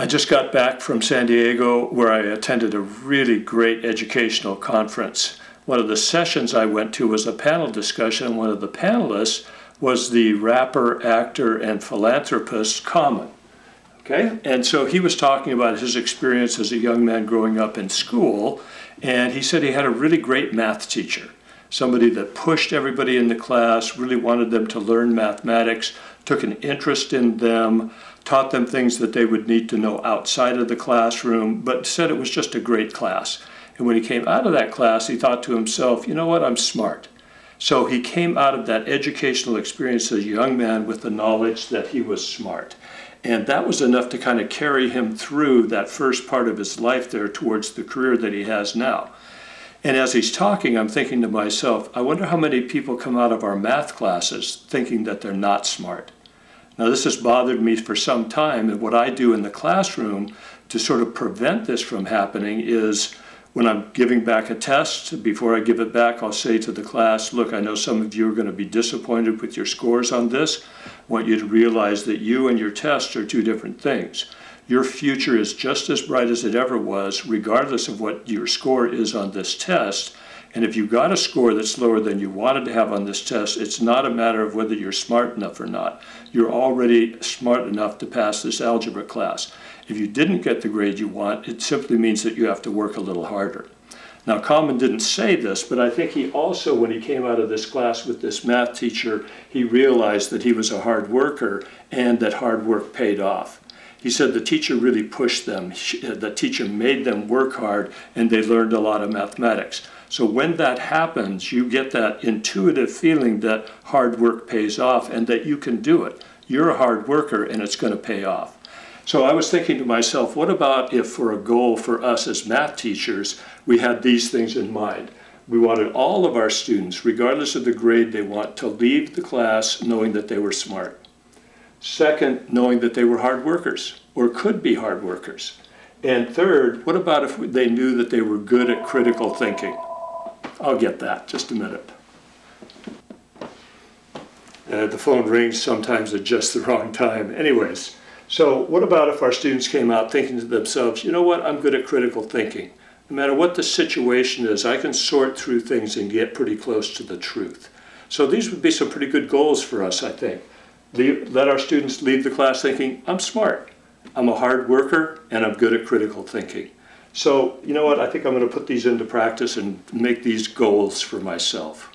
I just got back from San Diego where I attended a really great educational conference. One of the sessions I went to was a panel discussion. And one of the panelists was the rapper, actor, and philanthropist Common. Okay, and so he was talking about his experience as a young man growing up in school, and he said he had a really great math teacher, somebody that pushed everybody in the class, really wanted them to learn mathematics, took an interest in them, taught them things that they would need to know outside of the classroom, but said it was just a great class. And when he came out of that class, he thought to himself, you know what, I'm smart. So he came out of that educational experience as a young man with the knowledge that he was smart. And that was enough to kind of carry him through that first part of his life there towards the career that he has now. And as he's talking, I'm thinking to myself, I wonder how many people come out of our math classes thinking that they're not smart. Now, this has bothered me for some time, and what I do in the classroom to sort of prevent this from happening is when I'm giving back a test, before I give it back, I'll say to the class, look, I know some of you are going to be disappointed with your scores on this. I want you to realize that you and your test are two different things. Your future is just as bright as it ever was, regardless of what your score is on this test. And if you got a score that's lower than you wanted to have on this test, it's not a matter of whether you're smart enough or not. You're already smart enough to pass this algebra class. If you didn't get the grade you want, it simply means that you have to work a little harder. Now, Common didn't say this, but I think he also, when he came out of this class with this math teacher, he realized that he was a hard worker and that hard work paid off. He said the teacher really pushed them. Uh, the teacher made them work hard and they learned a lot of mathematics. So when that happens, you get that intuitive feeling that hard work pays off and that you can do it. You're a hard worker and it's going to pay off. So I was thinking to myself, what about if for a goal for us as math teachers, we had these things in mind? We wanted all of our students, regardless of the grade they want, to leave the class knowing that they were smart. Second, knowing that they were hard workers or could be hard workers. And third, what about if they knew that they were good at critical thinking? I'll get that, just a minute. Uh, the phone rings sometimes at just the wrong time. Anyways, so what about if our students came out thinking to themselves, you know what, I'm good at critical thinking. No matter what the situation is, I can sort through things and get pretty close to the truth. So these would be some pretty good goals for us, I think. Let our students leave the class thinking, I'm smart, I'm a hard worker, and I'm good at critical thinking. So, you know what, I think I'm going to put these into practice and make these goals for myself.